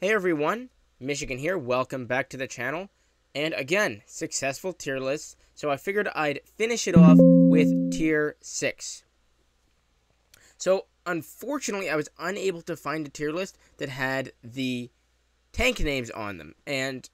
Hey everyone, Michigan here. Welcome back to the channel. And again, successful tier list. So I figured I'd finish it off with tier 6. So unfortunately, I was unable to find a tier list that had the tank names on them. And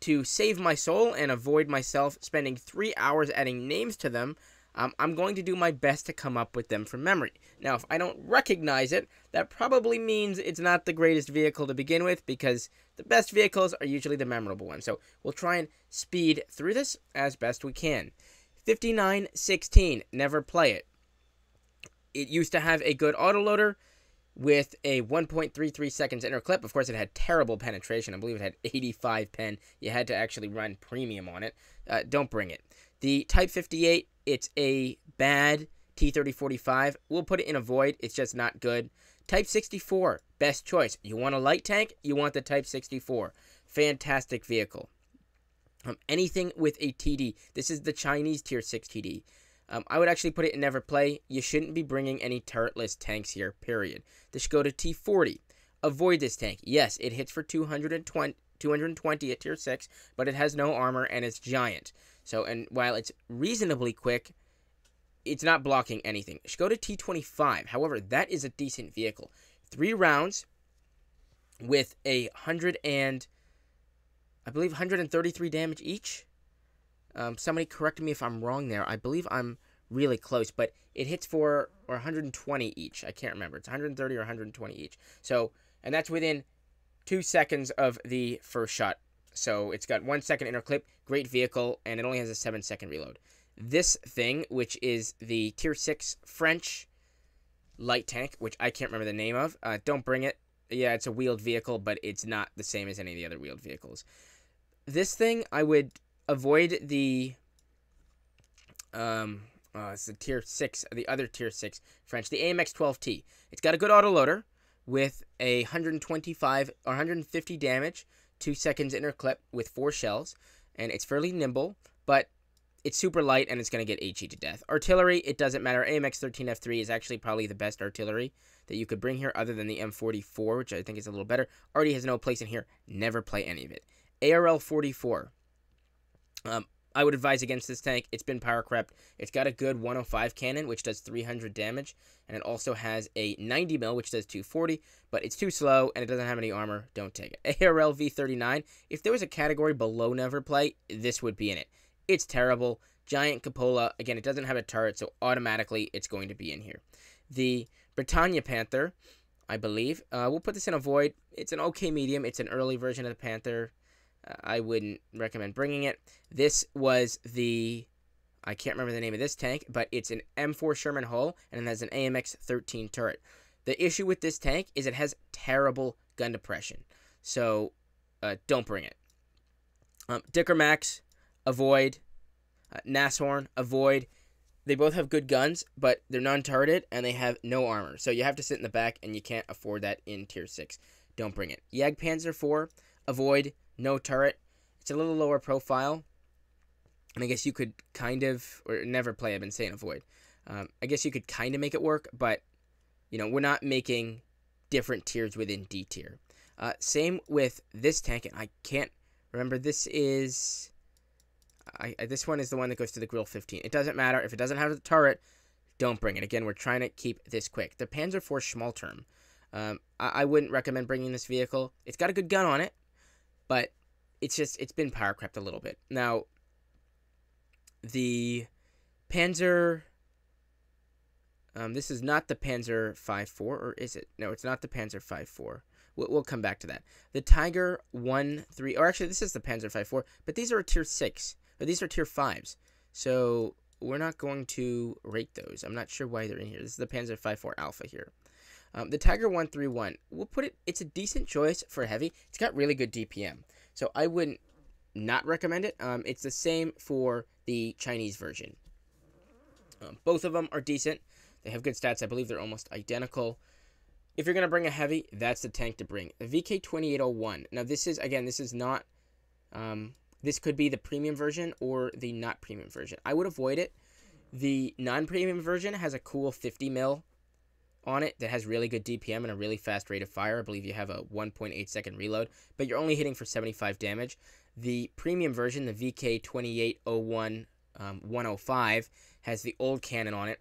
to save my soul and avoid myself spending three hours adding names to them, um, I'm going to do my best to come up with them from memory. Now, if I don't recognize it, that probably means it's not the greatest vehicle to begin with because the best vehicles are usually the memorable ones. So we'll try and speed through this as best we can. 5916, never play it. It used to have a good autoloader with a 1.33 seconds inner clip. Of course, it had terrible penetration. I believe it had 85 pen. You had to actually run premium on it. Uh, don't bring it. The Type 58, it's a bad T3045. We'll put it in a void. It's just not good. Type 64, best choice. You want a light tank? You want the Type 64. Fantastic vehicle. Um, anything with a TD. This is the Chinese Tier 6 TD. Um, I would actually put it in never play. You shouldn't be bringing any turretless tanks here, period. This should go to T40. Avoid this tank. Yes, it hits for 220, 220 at tier 6, but it has no armor and it's giant. So, and while it's reasonably quick, it's not blocking anything. To T25. However, that is a decent vehicle. Three rounds with a 100 and, I believe, 133 damage each. Um, somebody correct me if I'm wrong there. I believe I'm really close, but it hits for or 120 each. I can't remember. It's 130 or 120 each. So, and that's within two seconds of the first shot. So it's got one second inner clip, great vehicle, and it only has a seven second reload. This thing, which is the tier six French light tank, which I can't remember the name of, uh, don't bring it. Yeah, it's a wheeled vehicle, but it's not the same as any of the other wheeled vehicles. This thing, I would avoid the um uh, it's the tier six, the other tier six French, the AMX 12T. It's got a good autoloader with a 125 or 150 damage, two seconds inner clip with four shells, and it's fairly nimble, but it's super light and it's going to get HE to death. Artillery, it doesn't matter. AMX 13F3 is actually probably the best artillery that you could bring here, other than the M44, which I think is a little better. Arty has no place in here. Never play any of it. ARL 44. Um, I would advise against this tank. It's been power crept. It's got a good 105 cannon, which does 300 damage, and it also has a 90 mil, which does 240. But it's too slow, and it doesn't have any armor. Don't take it. ARL V39. If there was a category below never play, this would be in it. It's terrible. Giant cupola. Again, it doesn't have a turret, so automatically it's going to be in here. The Bretagne Panther, I believe. Uh, we'll put this in a void. It's an okay medium. It's an early version of the Panther. I wouldn't recommend bringing it. This was the I can't remember the name of this tank, but it's an M4 Sherman hull and it has an AMX 13 turret. The issue with this tank is it has terrible gun depression, so uh, don't bring it. Um, Dicker Max, avoid. Uh, Nashorn, avoid. They both have good guns, but they're non-turreted and they have no armor, so you have to sit in the back, and you can't afford that in Tier Six. Don't bring it. Jagdpanzer 4, avoid no turret. It's a little lower profile. And I guess you could kind of, or never play, I've been saying avoid. Um, I guess you could kind of make it work, but, you know, we're not making different tiers within D tier. Uh, same with this tank, and I can't remember, this is, I, I, this one is the one that goes to the Grille 15. It doesn't matter, if it doesn't have the turret, don't bring it. Again, we're trying to keep this quick. The Panzer IV Schmalturm. Um, I, I wouldn't recommend bringing this vehicle. It's got a good gun on it, but it's just it's been power crept a little bit. Now the Panzer um, this is not the Panzer 5.4, or is it? No, it's not the Panzer 5.4. We'll, we'll come back to that. The Tiger 1.3, or actually, this is the Panzer 5.4, but these are tier 6, or these are tier 5s. So we're not going to rate those. I'm not sure why they're in here. This is the Panzer 5.4 Alpha here. Um, the Tiger 131, we'll put it, it's a decent choice for heavy. It's got really good DPM. So I wouldn't not recommend it. Um, it's the same for the Chinese version. Um, both of them are decent. They have good stats. I believe they're almost identical. If you're going to bring a heavy, that's the tank to bring. The VK2801. Now, this is, again, this is not, um, this could be the premium version or the not premium version. I would avoid it. The non-premium version has a cool 50 mil on it that has really good DPM and a really fast rate of fire. I believe you have a 1.8 second reload, but you're only hitting for 75 damage. The premium version, the VK2801 um, 105, has the old cannon on it.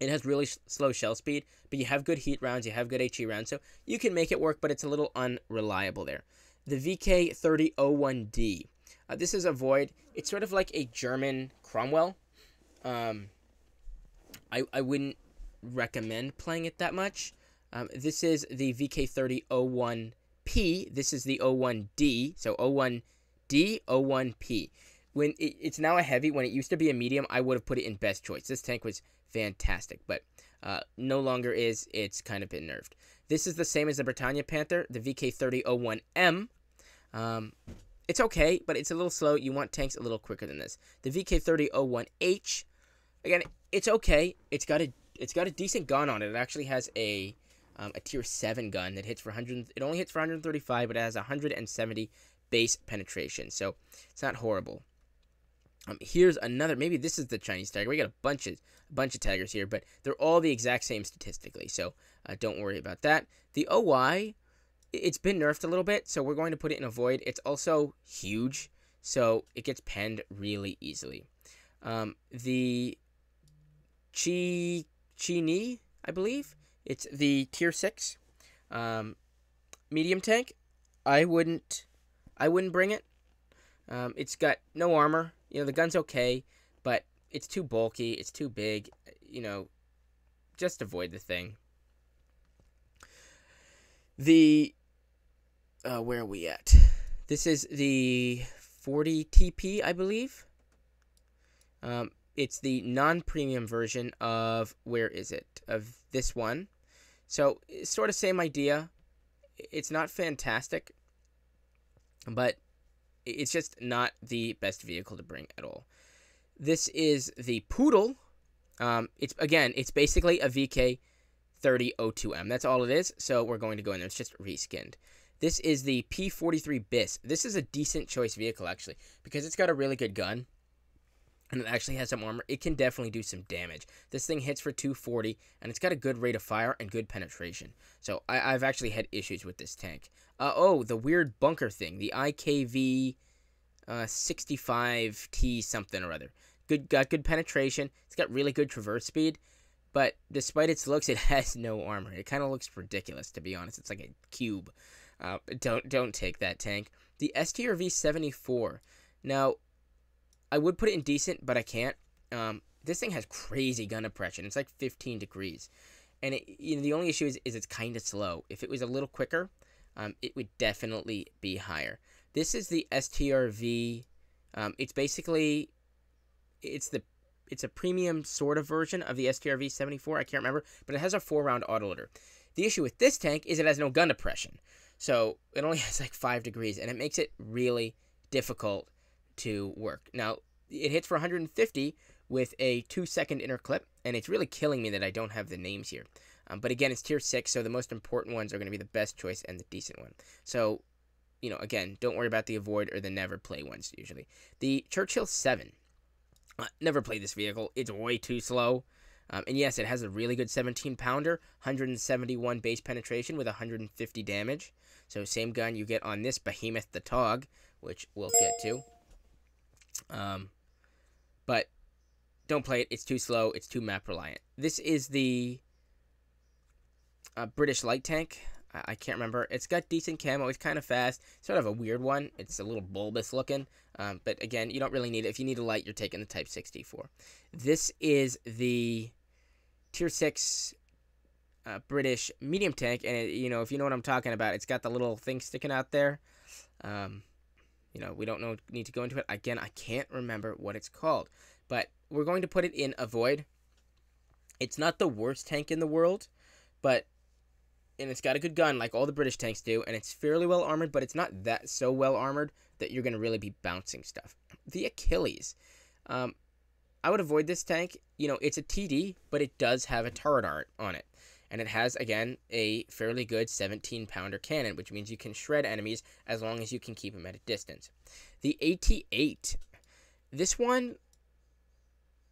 It has really slow shell speed, but you have good heat rounds, you have good HE rounds, so you can make it work, but it's a little unreliable there. The VK3001D. Uh, this is a Void. It's sort of like a German Cromwell. Um, I, I wouldn't recommend playing it that much. Um, this is the VK3001P. This is the 01D. So 01D, 01P. When it, it's now a heavy, when it used to be a medium, I would have put it in best choice. This tank was fantastic, but uh, no longer is. It's kind of been nerfed. This is the same as the Bretagne Panther, the VK3001M. Um, it's okay, but it's a little slow. You want tanks a little quicker than this. The VK3001H, again, it's okay. It's got a it's got a decent gun on it. It actually has a um, a tier seven gun that hits for 100. It only hits for 135, but it has 170 base penetration, so it's not horrible. Um, here's another. Maybe this is the Chinese tiger. We got a bunch of a bunch of taggers here, but they're all the exact same statistically, so uh, don't worry about that. The O-I, it's been nerfed a little bit, so we're going to put it in a void. It's also huge, so it gets penned really easily. Um, the Chi Chi I believe it's the tier six um, medium tank. I wouldn't, I wouldn't bring it. Um, it's got no armor. You know the gun's okay, but it's too bulky. It's too big. You know, just avoid the thing. The uh, where are we at? This is the 40 TP, I believe. Um, it's the non-premium version of where is it? Of this one. So sort of same idea. It's not fantastic but it's just not the best vehicle to bring at all. This is the Pudel. Um, it's again it's basically a vk 3002m that's all it is so we're going to go in there. It's just reskinned. This is the p43 bis. This is a decent choice vehicle actually because it's got a really good gun and it actually has some armor, it can definitely do some damage. This thing hits for 240, and it's got a good rate of fire and good penetration. So I, have actually had issues with this tank. Uh, oh, the weird bunker thing, the IKV uh, 65T something or other. Good, got good penetration. It's got really good traverse speed, but despite its looks, it has no armor. It kind of looks ridiculous, to be honest. It's like a cube. Uh, don't don't take that tank. The STRV 74. Now, I would put it in decent, but I can't. Um, this thing has crazy gun depression. It's like 15 degrees, and it, you know the only issue is, is it's kind of slow. If it was a little quicker, um, it would definitely be higher. This is the STRV. Um, it's basically it's the it's a premium sort of version of the STRV 74. I can't remember, but it has a four round autoloader. The issue with this tank is it has no gun depression, so it only has like five degrees, and it makes it really difficult to work. Now, it hits for 150 with a 2 second inner clip, and it's really killing me that I don't have the names here. Um, but again, it's tier 6, so the most important ones are going to be the best choice and the decent one. So, you know, again, don't worry about the avoid or the never play ones usually. The Churchill 7. Uh, never played this vehicle. It's way too slow. Um, and yes, it has a really good 17 pounder, 171 base penetration with 150 damage. So, same gun you get on this Behemoth the Tog, which we'll get to. Um, but don't play it. It's too slow. It's too map reliant. This is the uh, British light tank. I-, I can't remember. It's got decent camo. It's kind of fast. Sort of a weird one. It's a little bulbous looking. Um, but again, you don't really need it. If you need a light, you're taking the Type 64. This is the Tier 6 uh, British medium tank. And, it, you know, if you know what I'm talking about, it's got the little thing sticking out there. Um, you know, we don't know need to go into it. Again, I can't remember what it's called, but we're going to put it in avoid. It's not the worst tank in the world, but and it's got a good gun like all the British tanks do, and it's fairly well armored, but it's not that so well armored that you're going to really be bouncing stuff. The Achilles. Um, I would avoid this tank. You know, it's a TD, but it does have a turret art on it and it has again a fairly good 17 pounder cannon, which means you can shred enemies as long as you can keep them at a distance. The AT8, this one,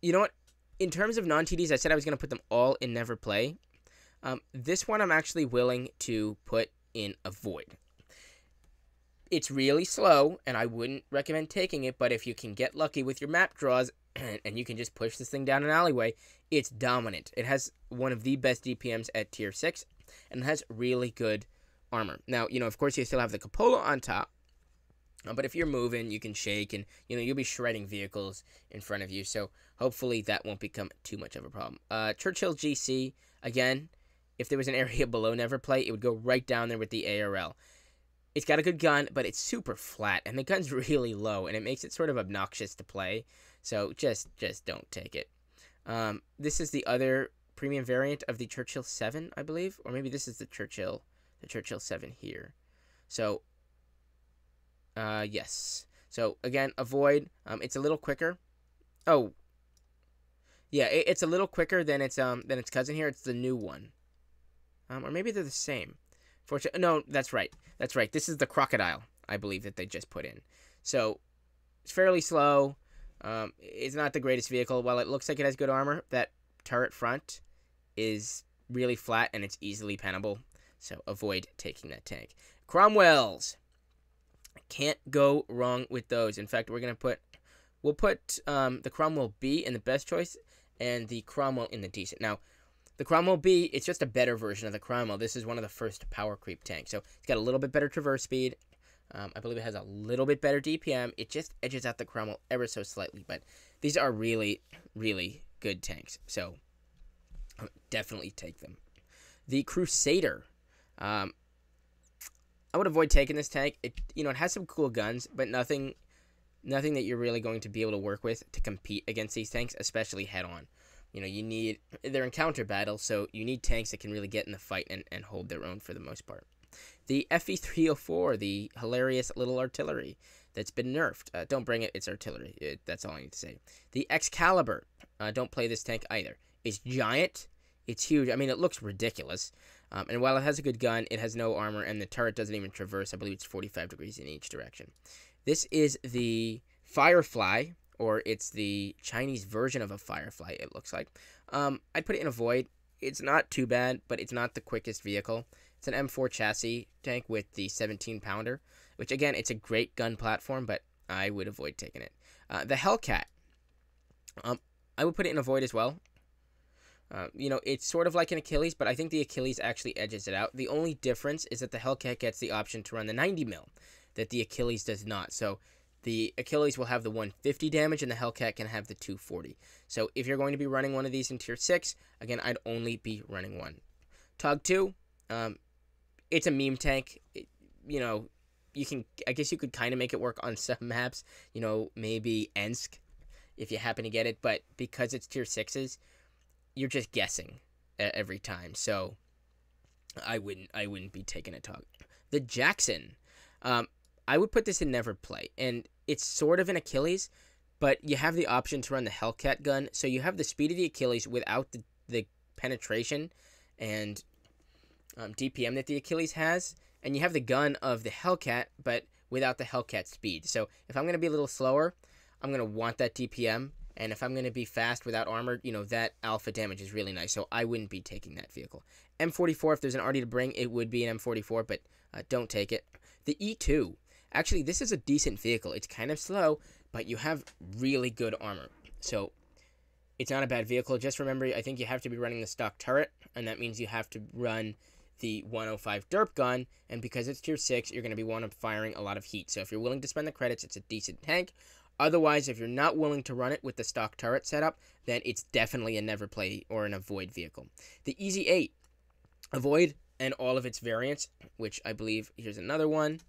you know what? In terms of non TDs, I said I was going to put them all in never play. Um, this one I'm actually willing to put in Avoid. It's really slow, and I wouldn't recommend taking it, but if you can get lucky with your map draws and you can just push this thing down an alleyway, it's dominant. It has one of the best DPMs at tier 6, and it has really good armor. Now, you know, of course, you still have the cupola on top, uh, but if you're moving, you can shake, and you know you'll be shredding vehicles in front of you. So hopefully that won't become too much of a problem. Uh, Churchill GC again. If there was an area below never play, it would go right down there with the ARL. It's got a good gun, but it's super flat, and the gun's really low, and it makes it sort of obnoxious to play. So just just don't take it. Um, this is the other premium variant of the Churchill 7, I believe, or maybe this is the Churchill the Churchill 7 here. So uh, yes. So again, avoid. Um, it's a little quicker. Oh, yeah, it, it's a little quicker than its um than its cousin here. It's the new one. Um, or maybe they're the same. Fortunately, no, that's right. That's right. This is the crocodile, I believe, that they just put in. So it's fairly slow. Um, it's not the greatest vehicle. While it looks like it has good armor, that turret front is really flat and it's easily pennable. So avoid taking that tank. Cromwell's. Can't go wrong with those. In fact, we're gonna put we'll put um, the Cromwell B in the best choice and the Cromwell in the decent. Now, the Cromwell B, it's just a better version of the Cromwell. This is one of the first power creep tanks. So it's got a little bit better traverse speed. Um, I believe it has a little bit better DPM. It just edges out the Cromwell ever so slightly. But these are really, really good tanks. So definitely take them. The Crusader. Um, I would avoid taking this tank. It you know it has some cool guns, but nothing nothing that you're really going to be able to work with to compete against these tanks, especially head on. You know, you need they're encounter battles, so you need tanks that can really get in the fight and, and hold their own for the most part. The FV304, the hilarious little artillery that's been nerfed. Uh, don't bring it, it's artillery. It, that's all I need to say. The Excalibur, uh, don't play this tank either. It's giant, it's huge. I mean, it looks ridiculous. Um, and while it has a good gun, it has no armor, and the turret doesn't even traverse. I believe it's 45 degrees in each direction. This is the Firefly, or it's the Chinese version of a Firefly, it looks like. Um, I'd put it in a Void. It's not too bad, but it's not the quickest vehicle. It's an M4 chassis tank with the 17 pounder, which again, it's a great gun platform, but I would avoid taking it. Uh, the Hellcat. Um, I would put it in a Void as well. Uh, you know, it's sort of like an Achilles, but I think the Achilles actually edges it out. The only difference is that the Hellcat gets the option to run the 90 mil, that the Achilles does not. So the Achilles will have the 150 damage, and the Hellcat can have the 240. So if you're going to be running one of these in Tier 6, again, I'd only be running one. Tog 2, um, it's a meme tank. It, you know, you can, I guess you could kind of make it work on some maps. You know, maybe Ensk, if you happen to get it, but because it's Tier 6s, you're just guessing every time. So I wouldn't I wouldn't be taking a Tog. The Jackson, um, I would put this in never play, and it's sort of an Achilles, but you have the option to run the Hellcat gun, so you have the speed of the Achilles without the the penetration and um, DPM that the Achilles has, and you have the gun of the Hellcat, but without the Hellcat speed. So if I'm gonna be a little slower, I'm gonna want that DPM and if I'm going to be fast without armor, you know, that alpha damage is really nice. So I wouldn't be taking that vehicle. M44, if there's an arty to bring, it would be an M44, but uh, don't take it. The E2. Actually, this is a decent vehicle. It's kind of slow, but you have really good armor. So it's not a bad vehicle. Just remember, I think you have to be running the stock turret, and that means you have to run the 105 derp gun, and because it's tier 6, you're going to be one of firing a lot of heat. So if you're willing to spend the credits, it's a decent tank. Otherwise, if you're not willing to run it with the stock turret setup, then it's definitely a never play or an avoid vehicle. The Easy 8, avoid and all of its variants, which I believe here's another one.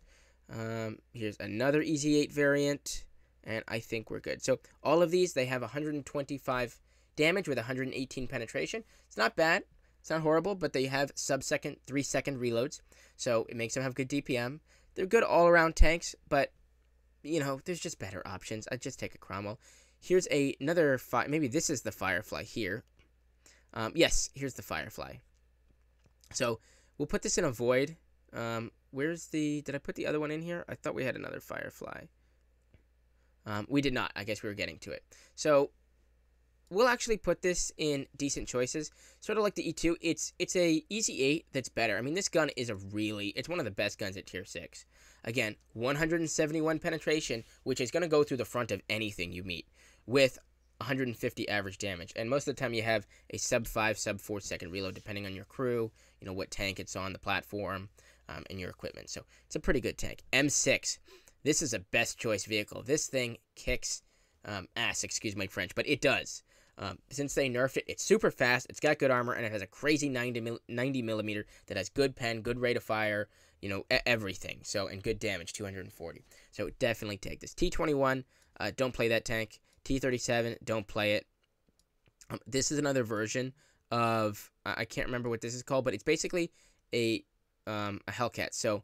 Um, here's another Easy 8 variant, and I think we're good. So all of these, they have 125 damage with 118 penetration. It's not bad. It's not horrible, but they have sub-second, three-second reloads, so it makes them have good DPM. They're good all-around tanks, but you know, there's just better options. I'd just take a Cromwell. Here's a, another, fi maybe this is the Firefly here. Um, yes, here's the Firefly. So, we'll put this in a void. Um, where's the, did I put the other one in here? I thought we had another Firefly. Um, we did not. I guess we were getting to it. So, we'll actually put this in decent choices, sort of like the E2. It's it's a easy eight that's better. I mean, this gun is a really it's one of the best guns at tier six. Again, 171 penetration, which is going to go through the front of anything you meet, with 150 average damage. And most of the time, you have a sub five, sub four second reload, depending on your crew, you know what tank it's on, the platform, um, and your equipment. So it's a pretty good tank. M6. This is a best choice vehicle. This thing kicks um, ass, excuse my French, but it does. Um, since they nerfed it, it's super fast, it's got good armor, and it has a crazy 90, mil 90 millimeter that has good pen, good rate of fire, you know, everything. So, and good damage, 240. So, definitely take this. T21, uh, don't play that tank. T37, don't play it. Um, this is another version of, I can't remember what this is called, but it's basically a, um, a Hellcat. So,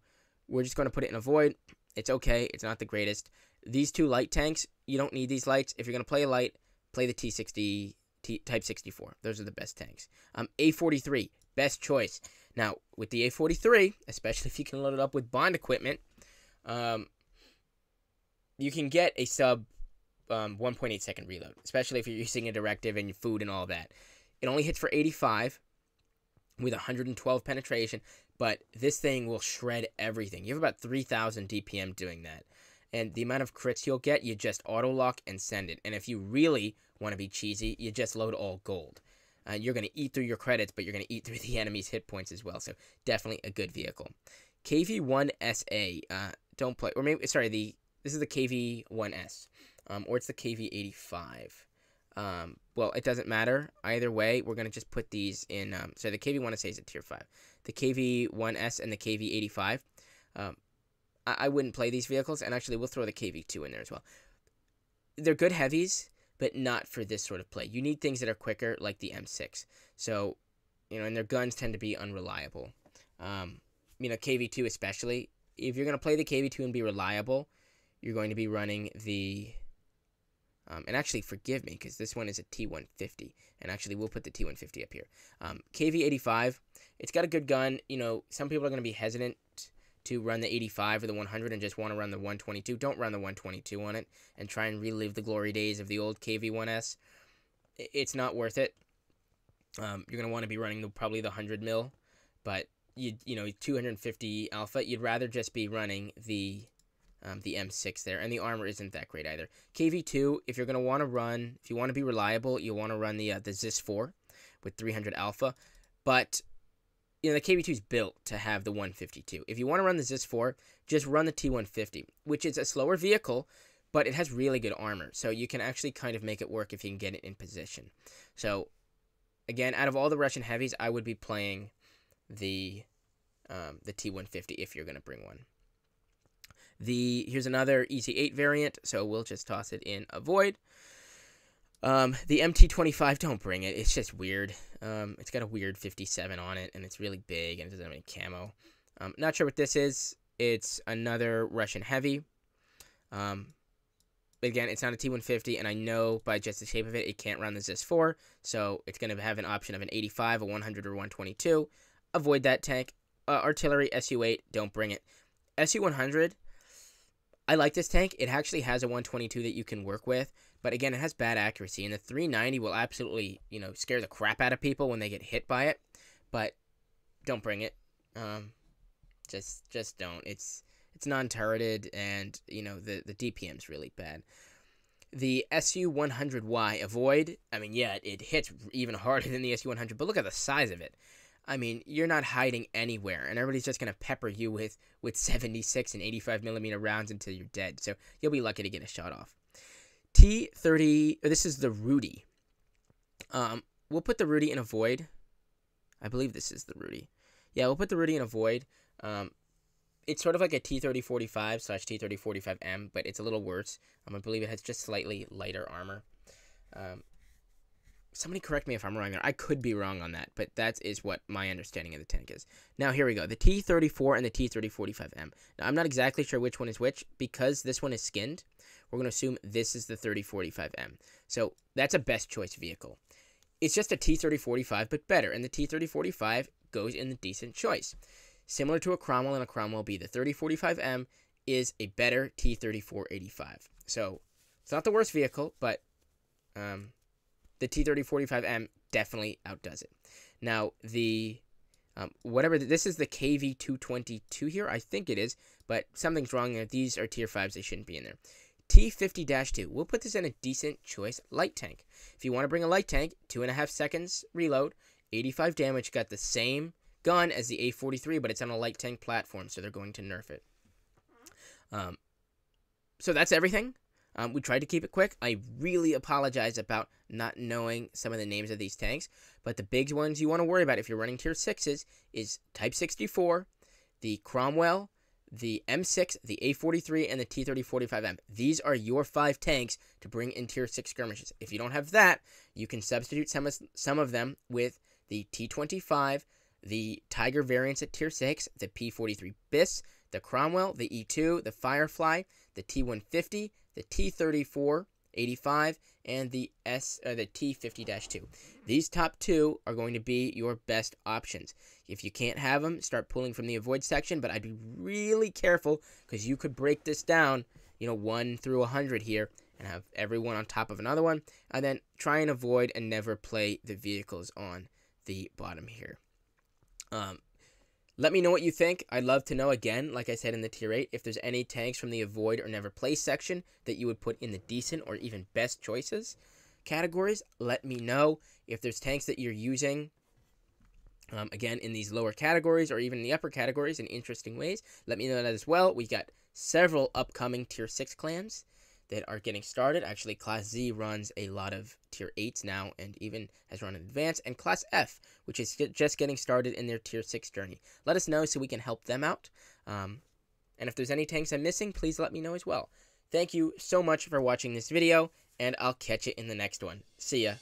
we're just going to put it in a void. It's okay, it's not the greatest. These two light tanks, you don't need these lights. If you're going to play a light, play the T60 T, Type 64. Those are the best tanks. Um, A43, best choice. Now, with the A43, especially if you can load it up with bond equipment, um, you can get a sub um, 1.8 second reload, especially if you're using a directive and food and all that. It only hits for 85 with 112 penetration, but this thing will shred everything. You have about 3,000 DPM doing that and the amount of crits you'll get, you just auto lock and send it. And if you really want to be cheesy, you just load all gold. Uh, you're going to eat through your credits, but you're going to eat through the enemy's hit points as well. So definitely a good vehicle. KV1SA, uh, don't play, or maybe sorry, the this is the KV1S, um, or it's the KV85. Um, well, it doesn't matter either way. We're gonna just put these in. Um, so the KV1SA is a tier five. The KV1S and the KV85. Um, I, I wouldn't play these vehicles, and actually we'll throw the KV2 in there as well. They're good heavies, but not for this sort of play. You need things that are quicker, like the M6. So, you know, and their guns tend to be unreliable. Um, you know, KV2 especially. If you're going to play the KV2 and be reliable, you're going to be running the. Um, and actually, forgive me, because this one is a T150. And actually, we'll put the T150 up here. Um, KV85, it's got a good gun. You know, some people are going to be hesitant to run the 85 or the 100 and just want to run the 122, don't run the 122 on it and try and relive the glory days of the old KV1S. It's not worth it. Um, you're going to want to be running the, probably the 100 mil, but you you know 250 alpha. You'd rather just be running the um, the M6 there, and the armor isn't that great either. KV2, if you're going to want to run, if you want to be reliable, you want to run the uh, the Zis 4 with 300 alpha, but you know, the KV2 is built to have the 152. If you want to run the Zis 4, just run the T150, which is a slower vehicle, but it has really good armor. So you can actually kind of make it work if you can get it in position. So, again, out of all the Russian heavies, I would be playing the um, the T150 if you're going to bring one. The Here's another Easy 8 variant, so we'll just toss it in a. Um, the MT25, don't bring it. It's just weird. Um, it's got a weird 57 on it, and it's really big, and it doesn't have any camo. Um, not sure what this is. It's another Russian heavy. Um, again, it's not a T150, and I know by just the shape of it, it can't run the Zis 4, so it's going to have an option of an 85, a 100, or 122. Avoid that tank. Uh, artillery, SU-8, don't bring it. SU-100, I like this tank. It actually has a 122 that you can work with, but again, it has bad accuracy, and the 390 will absolutely, you know, scare the crap out of people when they get hit by it. But don't bring it. Um, just, just don't. It's it's non-turreted, and you know the the DPM's really bad. The SU-100Y avoid. I mean, yeah, it hits even harder than the SU-100, but look at the size of it. I mean, you're not hiding anywhere, and everybody's just gonna pepper you with with 76 and 85 millimeter rounds until you're dead. So you'll be lucky to get a shot off. T30, this is the Rudy. Um, we'll put the Rudy in a void. I believe this is the Rudy. Yeah, we'll put the Rudy in a void. Um, it's sort of like a T3045 slash T3045M, but it's a little worse. Um, I believe it has just slightly lighter armor. Um, somebody correct me if I'm wrong there. I could be wrong on that, but that is what my understanding of the tank is. Now, here we go. The T34 and the T3045M. Now, I'm not exactly sure which one is which because this one is skinned we're going to assume this is the 3045M. So that's a best choice vehicle. It's just a T3045, but better, and the T3045 goes in the decent choice. Similar to a Cromwell and a Cromwell B, the 3045M is a better T3485. So it's not the worst vehicle, but um, the T3045M definitely outdoes it. Now, the um, whatever this is the KV222 here, I think it is, but something's wrong there. These are tier 5s, they shouldn't be in there. T50-2, we'll put this in a decent choice light tank. If you want to bring a light tank, two and a half seconds reload, 85 damage, got the same gun as the A43, but it's on a light tank platform, so they're going to nerf it. Um, so that's everything. Um, we tried to keep it quick. I really apologize about not knowing some of the names of these tanks, but the big ones you want to worry about if you're running tier 6s is Type 64, the Cromwell, the M6, the A43, and the T3045M. These are your five tanks to bring in tier 6 skirmishes. If you don't have that, you can substitute some of, some of them with the T25, the Tiger variants at tier 6, the P43 BIS, the Cromwell, the E2, the Firefly, the T150, the T34 85, and the S uh, the T50-2. These top two are going to be your best options. If you can't have them, start pulling from the avoid section, but I'd be really careful because you could break this down, you know, 1 through 100 here and have everyone on top of another one, and then try and avoid and never play the vehicles on the bottom here. Um, let me know what you think. I'd love to know again, like I said in the tier 8, if there's any tanks from the avoid or never play section that you would put in the decent or even best choices categories. Let me know if there's tanks that you're using um, again in these lower categories or even in the upper categories in interesting ways. Let me know that as well. We've got several upcoming tier 6 clans that are getting started. Actually, Class Z runs a lot of Tier 8s now and even has run an advance. And Class F, which is just getting started in their Tier 6 journey. Let us know so we can help them out. Um, and if there's any tanks I'm missing, please let me know as well. Thank you so much for watching this video, and I'll catch you in the next one. See ya.